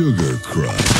Sugar Crush.